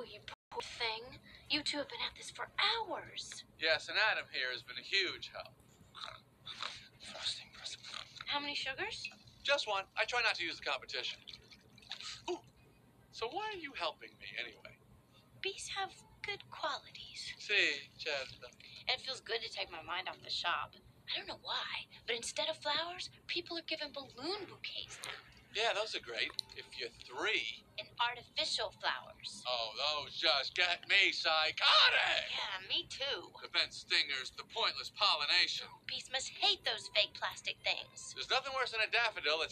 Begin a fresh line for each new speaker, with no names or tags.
Oh, you poor thing. You two have been at this for hours.
Yes, and Adam here has been a huge help.
Frosting, frosting.
How many sugars?
Just one. I try not to use the competition. Ooh. So why are you helping me anyway?
Bees have good qualities.
See, certo.
And it feels good to take my mind off the shop. I don't know why, but instead of flowers, people are given balloon bouquets now.
Yeah, those are great. If you're three.
And artificial flowers.
Oh, those just get me psychotic!
Yeah, me too.
The bent stingers, the pointless pollination.
Bees must hate those fake plastic things.
There's nothing worse than a daffodil that's